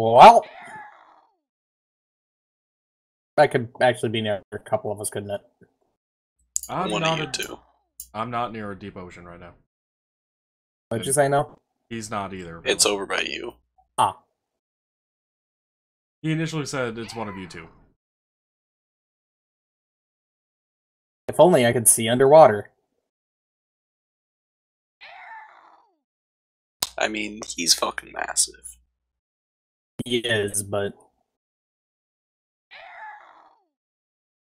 Well, that could actually be near a couple of us, couldn't it? I'm One not of you a- two. I'm not near a deep ocean right now. What'd you say no? He's not either. It's over by you. Ah, He initially said it's one of you two. if only I could see underwater. I mean, he's fucking massive. He is, but.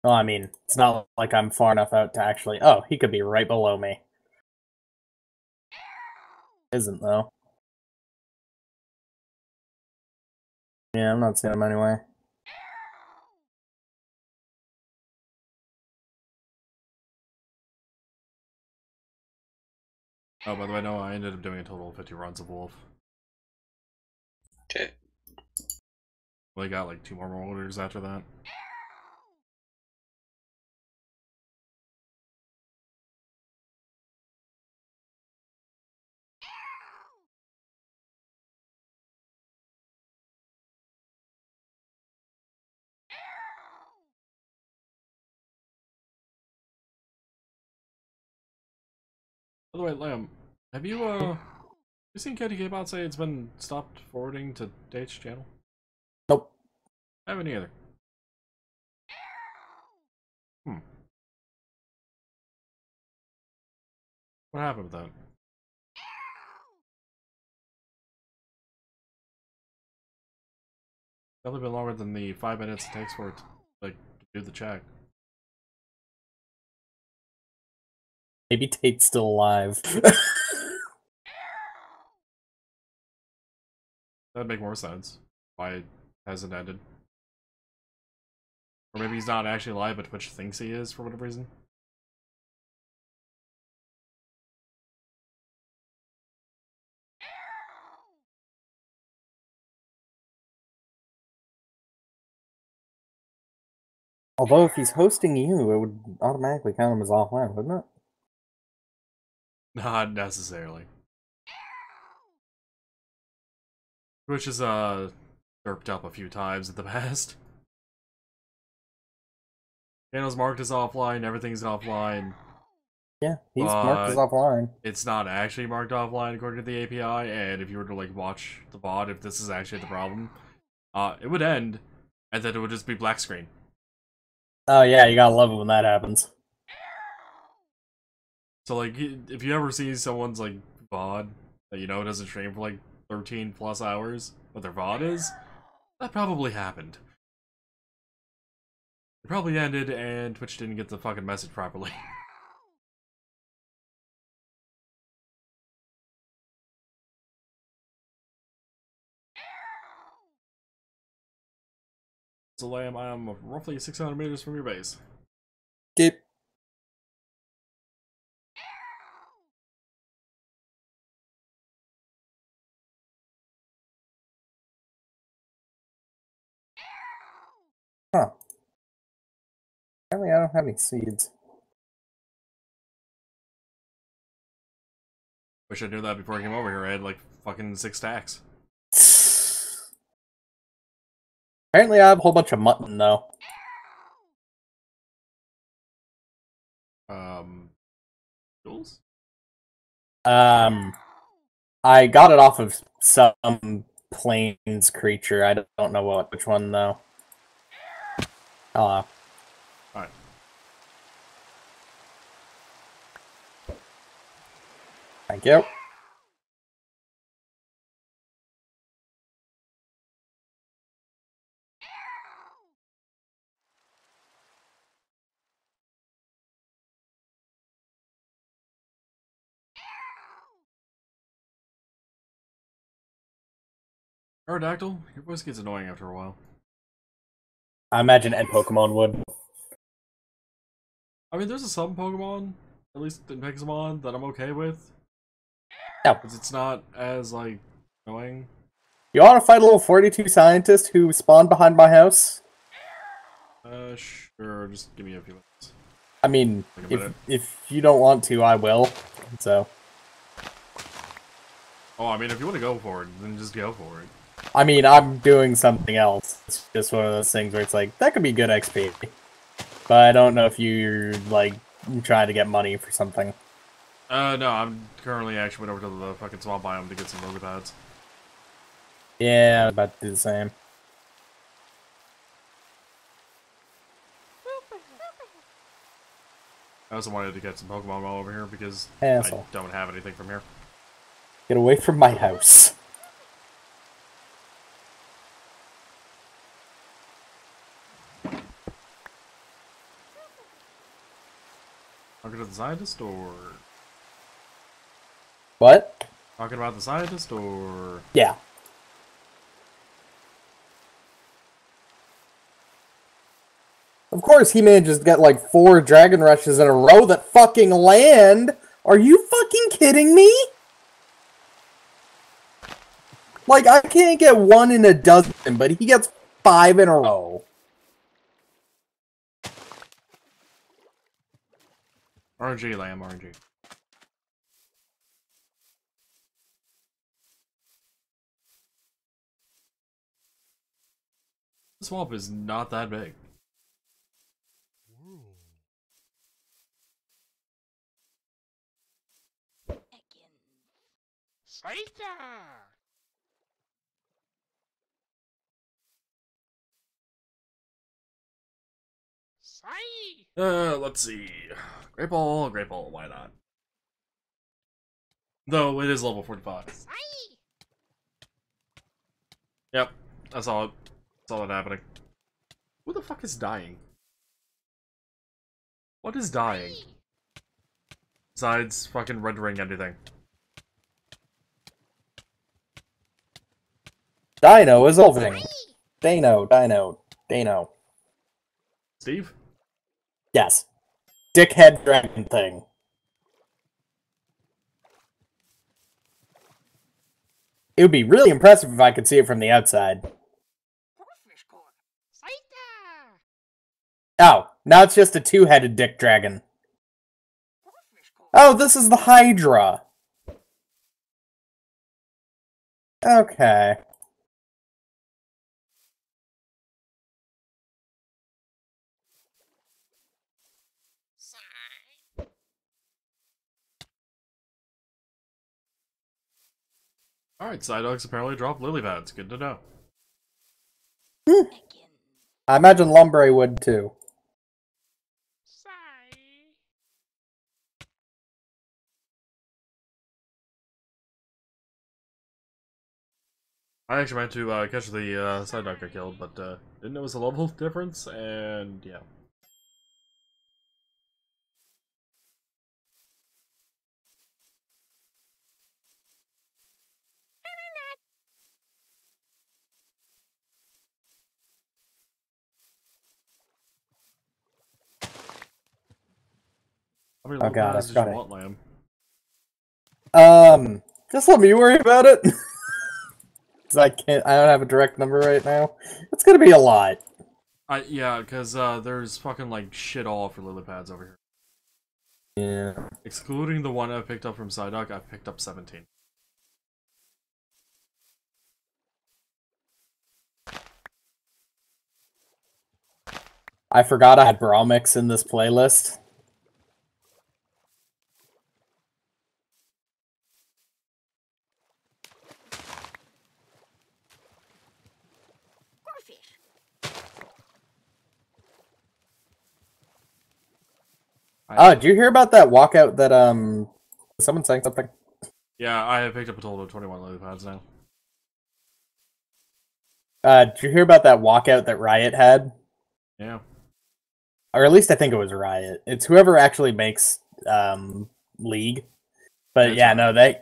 Well, I mean, it's not like I'm far enough out to actually. Oh, he could be right below me. Isn't, though. Yeah, I'm not seeing him anyway. Oh, by the way, no, I ended up doing a total of 50 runs of Wolf. Okay. I got like two more orders after that. By the way, Lamb, have you uh, you seen Katie K-Bot say it's been stopped forwarding to Tait's channel? Nope. I haven't either. Hmm. What happened with that? Probably bit longer than the five minutes it takes for it to like do the check. Maybe Tait's still alive. That'd make more sense. Why hasn't ended. Or maybe he's not actually alive, but Twitch thinks he is for whatever reason. Although, if he's hosting you, it would automatically count him as offline, wouldn't it? Not necessarily. Which is, uh derped up a few times in the past. Channel's marked as offline, everything's offline. Yeah, he's marked as offline. It's not actually marked offline according to the API, and if you were to like watch the VOD, if this is actually the problem, uh, it would end, and then it would just be black screen. Oh yeah, you gotta love it when that happens. So like, if you ever see someone's like VOD that you know doesn't stream for like 13 plus hours, what their VOD is, that probably happened. It probably ended, and Twitch didn't get the fucking message properly. So Lamb, I am roughly 600 meters from your base. Dip. Huh. Apparently, I don't have any seeds. Wish I knew that before I came over here. I had like fucking six stacks. Apparently, I have a whole bunch of mutton though. Um, Jules? Um, I got it off of some plains creature. I don't know what which one though. Oh, Alright. thank you. Aerodactyl, your voice gets annoying after a while. I imagine Ed Pokemon would. I mean, there's a some Pokemon, at least in Pixelmon, that I'm okay with. Yeah. Because it's not as, like, annoying. You want to fight a little 42 scientist who spawned behind my house? Uh, sure, just give me a few minutes. I mean, Like if if you don't want to, I will. So Oh, I mean, if you want to go for it, then just go for it. I mean, I'm doing something else. It's just one of those things where it's like that could be good XP, but I don't know if you're like trying to get money for something. Uh, no, I'm currently actually went over to the fucking swamp biome to get some lily pads. Yeah, I'm about to do the same. I also wanted to get some Pokemon all over here because Asshole. I don't have anything from here. Get away from my house. The scientist or What? talking about the scientist or Yeah. Of course, he manages to get like four Dragon Rushes in a row that fucking land. Are you fucking kidding me? Like, I can't get one in a dozen, but he gets five in a row. RNG lamb RNG. The swamp is not that big. Uh, let's see. Great ball, great ball, why not? Though it is level 45. Yep, I saw it. Saw it happening. Who the fuck is dying? What is dying? Besides fucking rendering anything. Dino is evolving. Dino, Dino, Dino. Steve? Yes. Dickhead dragon thing. It would be really impressive if I could see it from the outside. Oh, now it's just a two-headed dick dragon. Oh, this is the Hydra. Okay. Alright, Psyducks apparently dropped lily pads. Good to know. I imagine Lombre would too. I actually meant to uh, catch the uh, Psyduck I killed, but uh, didn't notice a level difference, and yeah. Many Oh God, I did forgot you it. want, Lamb? Um, just let me worry about it. 'Cause I can't. I don't have a direct number right now. It's gonna be a lot. I yeah, because uh, there's fucking like shit all for lily pads over here. Yeah. Excluding the one I picked up from Psyduck, I picked up 17. I forgot I had Bromix in this playlist. Oh, did you hear about that walkout that um someone saying something? yeah, I have picked up a total of 21 lily pads now. Uh did you hear about that walkout that Riot had? Yeah. Or at least I think it was Riot. It's whoever actually makes um League. But That's yeah, right. no, they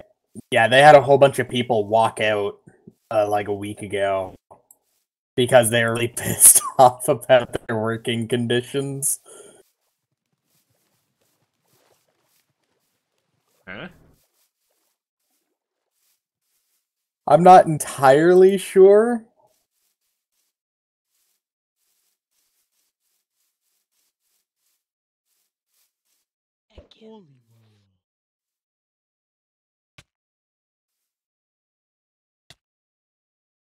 yeah, they had a whole bunch of people walk out uh, like a week ago because they were really pissed off about their working conditions. Eh? I'm not entirely sure.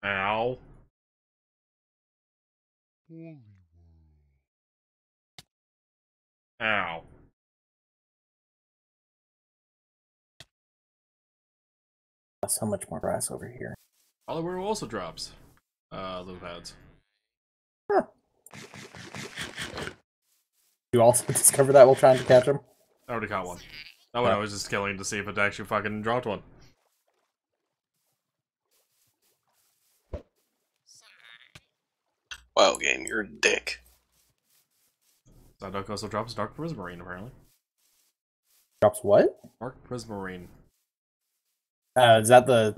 Ow. Ow. So much more grass over here. Hollywood also drops. Uh, little pads. You also discover that while trying to catch him. I already caught one. That one I Oh. was just killing to see if it actually fucking dropped one. Wow, game, you're a dick. Psyduck also drops Dark Prismarine, apparently. Drops what? Dark Prismarine. Uh, is that the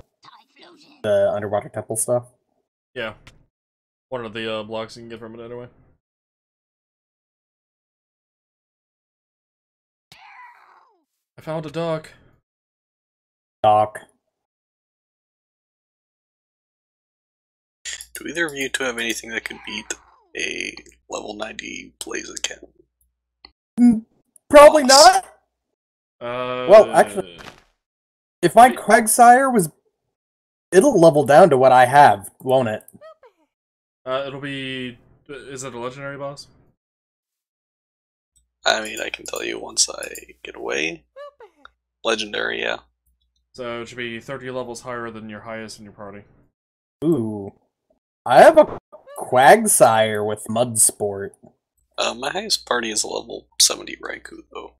the underwater temple stuff? Yeah. One of the uh, blocks you can get from it anyway. I found a duck. Doc. Do either of you two have anything that could beat a level 90 Blaziken? Probably not. Uh, Well, actually- If my Quagsire was, it'll level down to what I have, won't it? Uh, it'll be. Is it a legendary boss? I mean, I can tell you once I get away. Legendary, yeah. So it should be 30 levels higher than your highest in your party. Ooh, I have a Quagsire with Mud Sport. Uh, my highest party is a level 70 Raikou, though.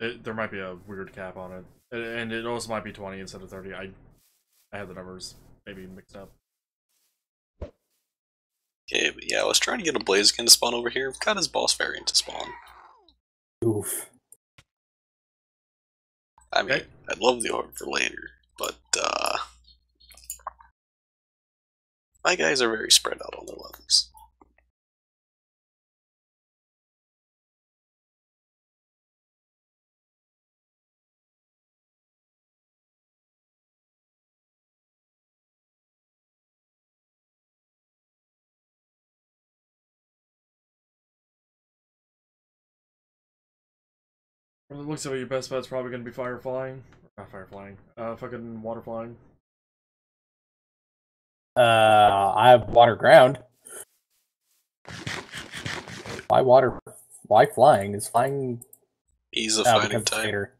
It, there might be a weird cap on it, and- and it also might be 20 instead of 30. I, I have the numbers maybe mixed up. Okay, but yeah, I was trying to get a Blaziken to spawn over here. Got his boss variant to spawn. Oof. I mean, Okay. I'd love the orb for later, but, uh... My guys are very spread out on their levels. From the looks of it, your best bet's probably gonna be fire flying. Not fire flying. Uh, fucking water flying. Uh, I have water ground. Why water? Why flying? Is flying He's a oh, fighting type. later.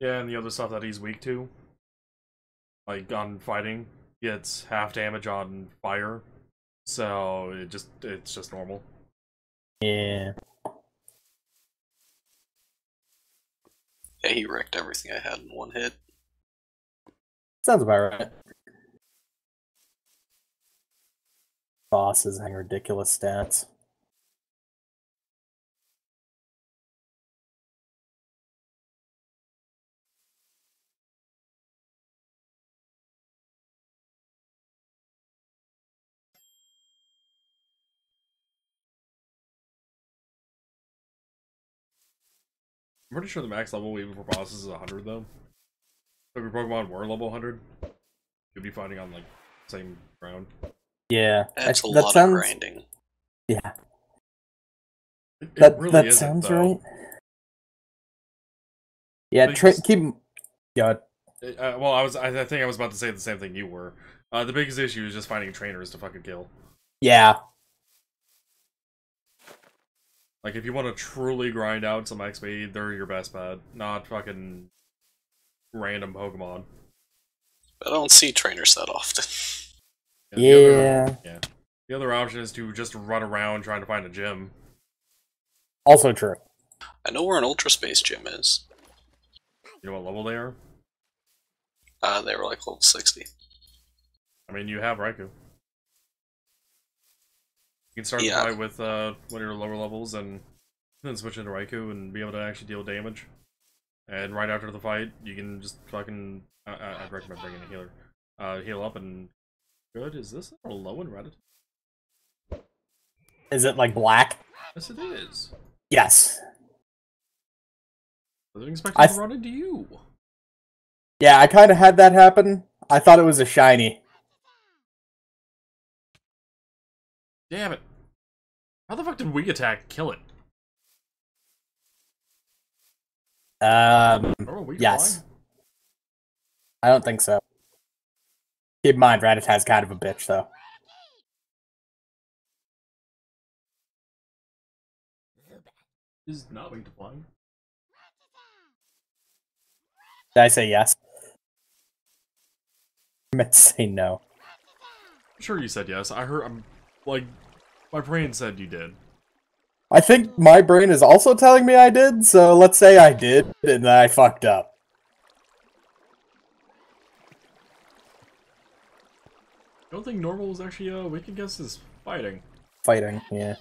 Yeah, and the other stuff that he's weak to, like on fighting, gets half damage on fire. So it just it's just normal. Yeah. Yeah, he wrecked everything I had in one hit. Sounds about right. Bosses having ridiculous stats. I'm pretty sure the max level even for bosses is 100 though. So if your Pokemon were level 100, you'd be fighting on like same ground. Yeah, That's a I- that lot sounds. of grinding. Yeah, It, it that really that isn't, sounds though. right. Yeah, tra- keep. Yeah, uh, well, I was I, I think I was about to say the same thing you were. Uh, the biggest issue is just finding trainers to fucking kill. yeah, Like if you want to truly grind out some XP, they're your best bet, not fucking random Pokemon. I don't see trainers that often. And the other- yeah. yeah. The other option is to just run around trying to find a gym. Also true. I know where an Ultra Space gym is. You know what level they are? Uh, they were like level 60. I mean, you have Raikou. You can start Yeah. the fight with uh, one of your lower levels and then switch into Raikou and be able to actually deal damage. And right after the fight, you can just fucking. I, I, I'd recommend bringing a healer. Uh, heal up and. Good. Is this a low in Reddit? Is it like black? Yes, it is. Yes. I didn't expect I it to th- run into you. Yeah, I kind of had that happen. I thought it was a shiny. Damn it. How the fuck did Wing Attack kill it? Um, weak yes. flying? I don't think so. Keep in mind, Rattata's kind of a bitch, though. Is not weak to flying. Did I say yes? I meant to say no. I'm sure you said yes. I heard. I'm like, my brain said you did. I think my brain is also telling me I did, so let's say I did, and I fucked up. I don't think normal was actually uh, weak against is fighting. Fighting, yeah.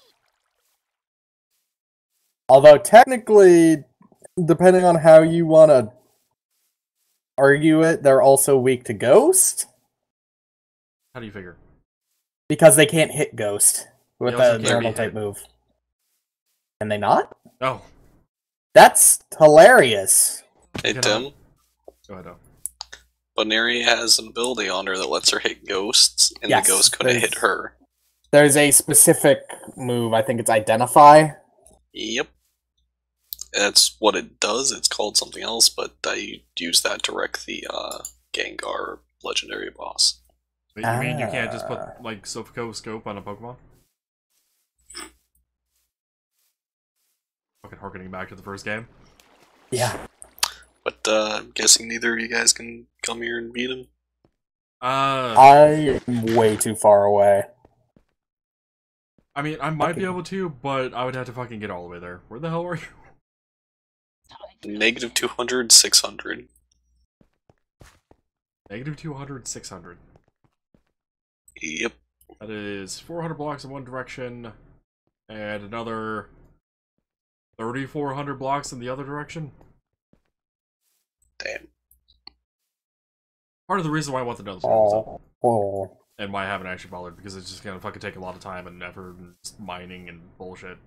Although technically, depending on how you want to argue it, they're also weak to Ghost How do you figure? Because they can't hit Ghost with a can't normal hit. type move. Can they not? Oh, That's hilarious. Hey Can I- Tim, go ahead. Though. Buneary has an ability on her that lets her hit ghosts, and Yes, the ghost couldn't there's- hit her. There's a specific move, I think it's Identify. Yep. That's what it does. It's called something else, but I use that to wreck the uh, Gengar legendary boss. Wait, you mean you can't just Ah. put like Sophico scope on a Pokemon? Fucking harkening back to the first game. Yeah. But uh, I'm guessing neither of you guys can come here and beat him. Uh, I am way too far away. I mean, I might be able to, but I would have to fucking get all the way there. Where the hell are you? Negative 200, 600. Negative 200, 600. Yep. That is 400 blocks in one direction, and another 3,400 blocks in the other direction. Damn. Part of the reason why I want the Nether Stone, so- Oh, oh. and why I haven't actually bothered, because it's just gonna fucking take a lot of time and effort and mining and bullshit.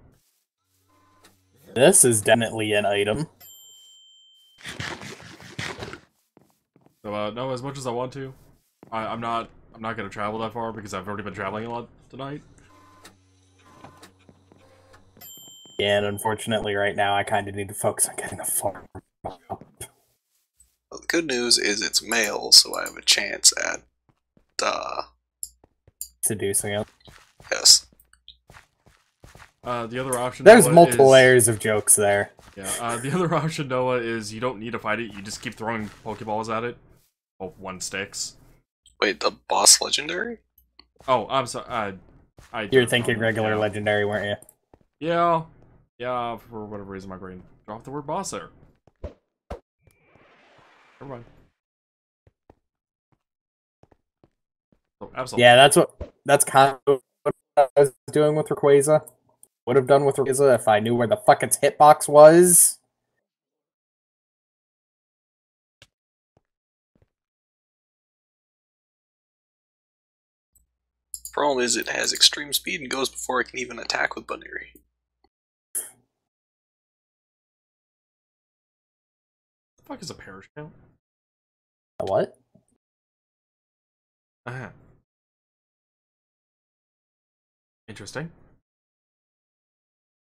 This is definitely an item. So, uh, no, as much as I want to, I, I'm not, I'm not gonna travel that far because I've already been traveling a lot tonight. Yeah, and unfortunately, right now, I kind of need to focus on getting a farm. up. Well, the good news is it's male, so I have a chance at, uh, Seducing him. yes. Uh, the other option. There's Noah, multiple is- layers of jokes there. Yeah. Uh, the other option, Noah, is you don't need to fight it. You just keep throwing Pokeballs at it. Well, one sticks. Wait, the boss legendary? Oh, I'm sorry. Uh, I. You're thinking regular yeah. legendary, weren't you? Yeah. Yeah. For whatever reason, my brain dropped the word boss there. Never mind. So, absolutely. Yeah, that's what. That's kind of what I was doing with Rayquaza. Would have done with Rayquaza if I knew where the fuck its hitbox was. Problem is, it has extreme speed and goes before it can even attack with Buneary. the fuck is a perish count? A What? Uh-huh. Interesting.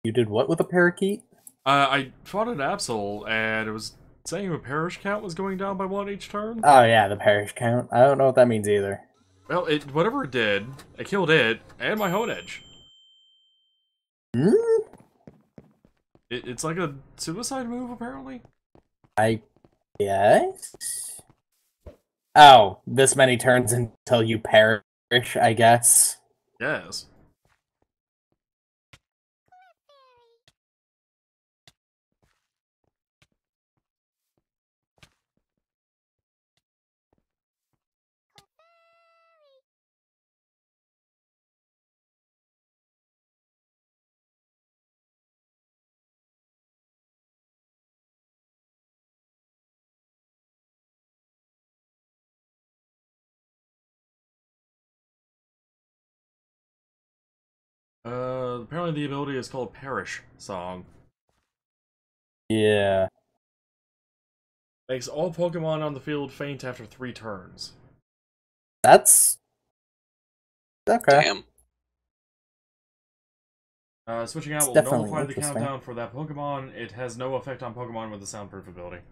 You did what with a parakeet? Uh, I fought an Absol, and it was saying a perish count was going down by one each turn. Oh yeah, the perish count. I don't know what that means either. Well, it whatever it did, it killed it and my Honedge. Hmm? It, it's like a suicide move, apparently. I guess. Oh, this many turns until you perish. I guess. Yes. Uh, apparently the ability is called Perish Song. Yeah. Makes all Pokemon on the field faint after three turns. That's okay. Damn. Uh, switching out will definitely nullify the countdown for that Pokemon. It has no effect on Pokemon with the soundproof ability.